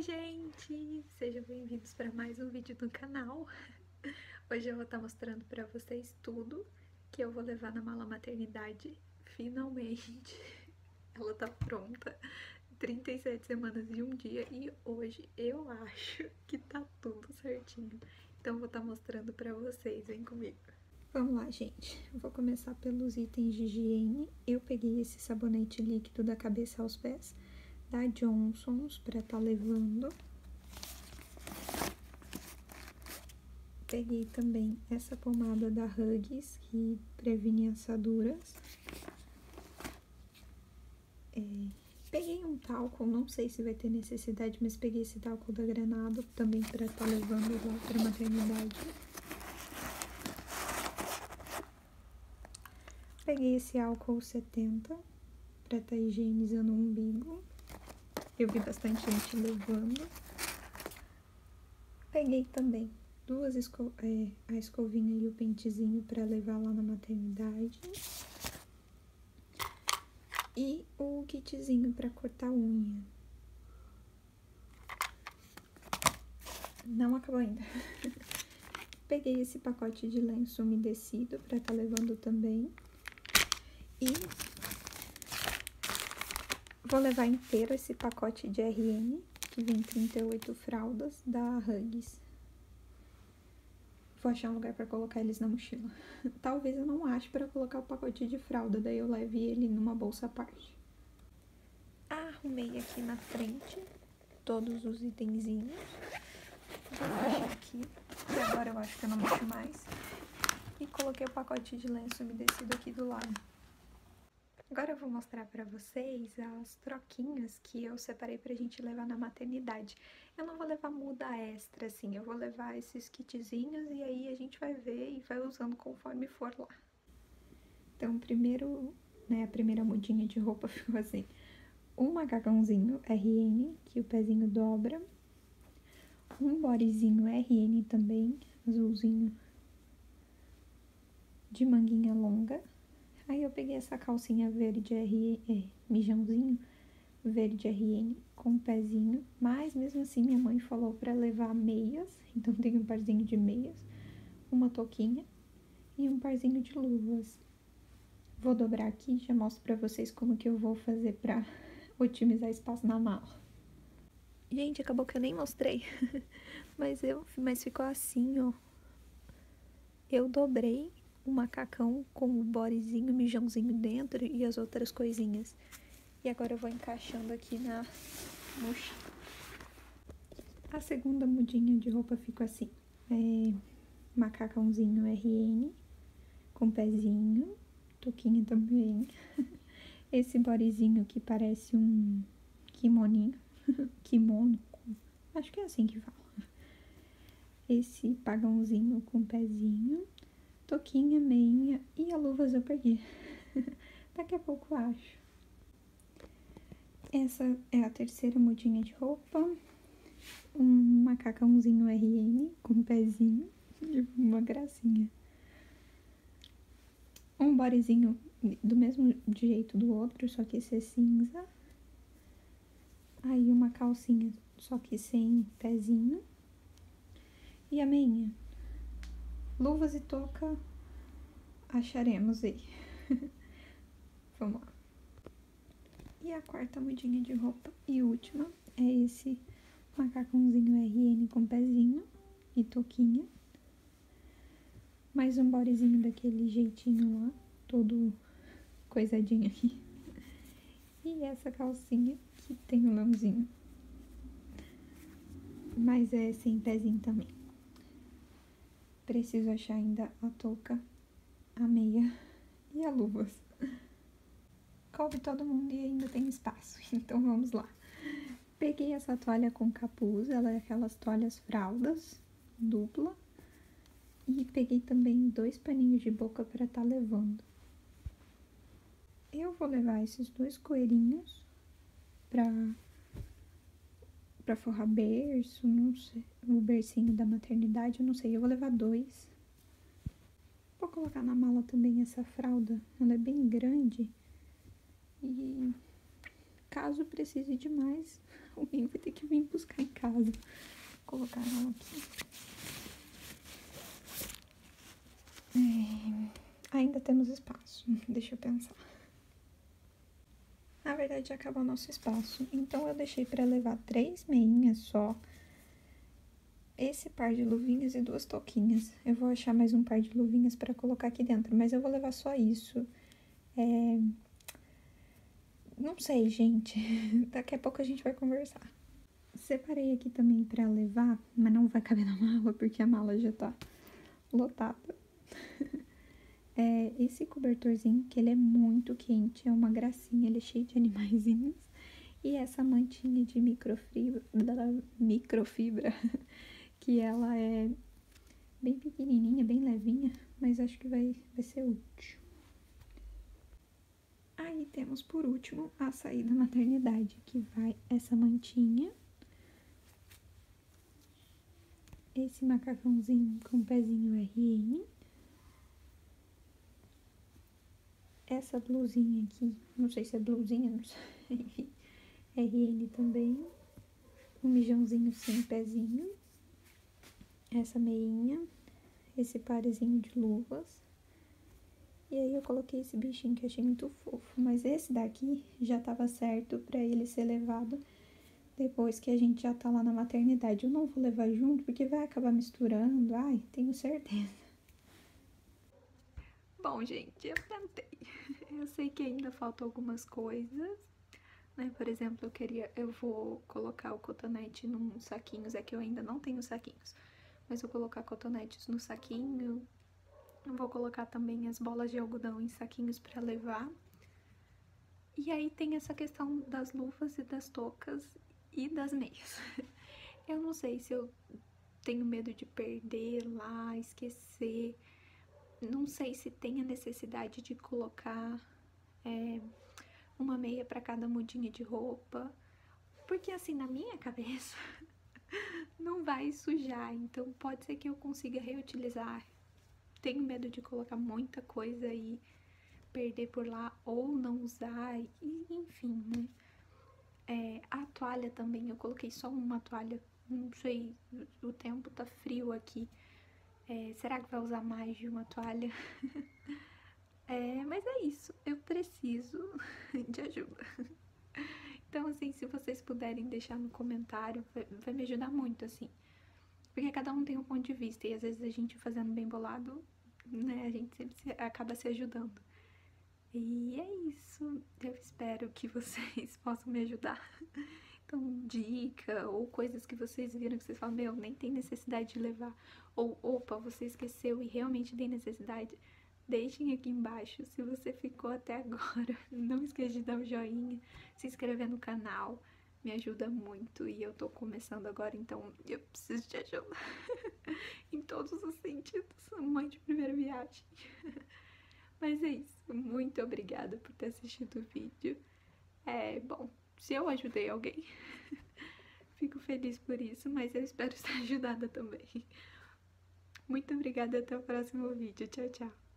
Oi, gente! Sejam bem-vindos para mais um vídeo do canal. Hoje eu vou estar mostrando para vocês tudo que eu vou levar na mala maternidade. Finalmente, ela tá pronta. 37 semanas e um dia e hoje eu acho que tá tudo certinho. Então vou estar mostrando para vocês, vem comigo. Vamos lá, gente. vou começar pelos itens de higiene. Eu peguei esse sabonete líquido da cabeça aos pés da Johnson's para estar tá levando. Peguei também essa pomada da Huggies, que previne assaduras. É, peguei um talco, não sei se vai ter necessidade, mas peguei esse talco da Granado também para estar tá levando lá para maternidade. Peguei esse álcool 70 para estar tá higienizando o umbigo. Eu vi bastante gente levando. Peguei também duas esco é, a escovinha e o pentezinho para levar lá na maternidade. E o kitzinho para cortar unha. Não acabou ainda. Peguei esse pacote de lenço umedecido para estar tá levando também. E Vou levar inteiro esse pacote de RN, que vem 38 fraldas, da Huggies. Vou achar um lugar para colocar eles na mochila. Talvez eu não ache para colocar o pacote de fralda, daí eu leve ele numa bolsa à parte. Arrumei aqui na frente todos os itenzinhos. Vou achar aqui, e agora eu acho que eu não mexo mais. E coloquei o pacote de lenço umedecido aqui do lado. Agora eu vou mostrar pra vocês as troquinhas que eu separei pra gente levar na maternidade. Eu não vou levar muda extra, assim, eu vou levar esses kitzinhos e aí a gente vai ver e vai usando conforme for lá. Então, primeiro, né, a primeira mudinha de roupa ficou assim. Um macacãozinho RN, que o pezinho dobra. Um bodyzinho RN também, azulzinho, de manguinha longa Aí eu peguei essa calcinha verde RN, é, mijãozinho, verde RN com um pezinho, mas mesmo assim minha mãe falou para levar meias, então tem um parzinho de meias, uma touquinha e um parzinho de luvas. Vou dobrar aqui já mostro pra vocês como que eu vou fazer pra otimizar espaço na mala. Gente, acabou que eu nem mostrei, mas eu, mas ficou assim, ó. Eu dobrei o macacão com o bodezinho, mijãozinho dentro e as outras coisinhas. E agora eu vou encaixando aqui na mochila. A segunda mudinha de roupa ficou assim. É, macacãozinho RN, com pezinho, toquinha também. Esse bodezinho que parece um kimoninho, kimono, acho que é assim que fala. Esse pagãozinho com pezinho toquinha, meinha e a luvas eu perdi. Daqui a pouco acho. Essa é a terceira mudinha de roupa. Um macacãozinho RN com um pezinho. Uma gracinha. Um bodyzinho do mesmo jeito do outro, só que esse é cinza. Aí uma calcinha, só que sem pezinho. E a meinha Luvas e touca acharemos aí. Vamos lá. E a quarta mudinha de roupa e última é esse macacãozinho RN com pezinho e touquinha. Mais um bodyzinho daquele jeitinho lá, todo coisadinho aqui. E essa calcinha que tem um lãozinho. Mas é sem pezinho também. Preciso achar ainda a touca, a meia e a luvas. Coube todo mundo e ainda tem espaço, então vamos lá. Peguei essa toalha com capuz, ela é aquelas toalhas fraldas, dupla. E peguei também dois paninhos de boca para estar tá levando. Eu vou levar esses dois coelhinhos para para forrar berço, não sei, o bercinho da maternidade, eu não sei, eu vou levar dois. Vou colocar na mala também essa fralda, ela é bem grande e caso precise de mais, alguém vai ter que vir buscar em casa. Vou colocar ela aqui. É, ainda temos espaço, deixa eu pensar. Verdade, já acabou o nosso espaço, então eu deixei para levar três meinhas só esse par de luvinhas e duas touquinhas. Eu vou achar mais um par de luvinhas para colocar aqui dentro, mas eu vou levar só isso. É... Não sei, gente. Daqui a pouco a gente vai conversar. Separei aqui também para levar, mas não vai caber na mala porque a mala já tá lotada. é esse cobertorzinho, que ele é muito quente, é uma gracinha, ele é cheio de animaizinhos. E essa mantinha de microfibra, microfibra que ela é bem pequenininha, bem levinha, mas acho que vai, vai ser útil. Aí temos por último a saída maternidade, que vai essa mantinha, esse macacãozinho com pezinho RN, essa blusinha aqui, não sei se é blusinha, não sei, RN também, um mijãozinho sem pezinho, essa meinha, esse parezinho de luvas. E aí eu coloquei esse bichinho que achei muito fofo, mas esse daqui já tava certo pra ele ser levado depois que a gente já tá lá na maternidade. Eu não vou levar junto porque vai acabar misturando, ai, tenho certeza. Bom, gente, eu tentei. Eu sei que ainda faltam algumas coisas, né? Por exemplo, eu queria, eu vou colocar o cotonete num saquinhos, é que eu ainda não tenho saquinhos mas vou colocar cotonetes no saquinho. Vou colocar também as bolas de algodão em saquinhos para levar. E aí tem essa questão das luvas e das toucas e das meias. Eu não sei se eu tenho medo de perder lá, esquecer. Não sei se tem a necessidade de colocar é, uma meia para cada mudinha de roupa. Porque assim, na minha cabeça, não vai sujar, então pode ser que eu consiga reutilizar. Tenho medo de colocar muita coisa e perder por lá ou não usar, e, enfim, né? É, a toalha também, eu coloquei só uma toalha, não sei, o tempo tá frio aqui. É, será que vai usar mais de uma toalha? é, mas é isso, eu preciso de ajuda. Então, assim, se vocês puderem deixar no comentário, vai, me ajudar muito, assim. Porque cada um tem um ponto de vista e às vezes a gente fazendo bem bolado, né, a gente sempre se, acaba se ajudando. E é isso. Eu espero que vocês possam me ajudar. Então, dica ou coisas que vocês viram que vocês falam, meu, nem tem necessidade de levar. Ou, opa, você esqueceu e realmente tem necessidade. Deixem aqui embaixo se você ficou até agora. Não esqueça de dar um joinha, se inscrever no canal. Me ajuda muito e eu tô começando agora, então eu preciso de ajuda. em todos os sentidos. Mãe de primeira viagem. Mas é isso. Muito obrigada por ter assistido o vídeo. É, bom, se eu ajudei alguém, fico feliz por isso, mas eu espero estar ajudada também. Muito obrigada, até o próximo vídeo. Tchau, tchau.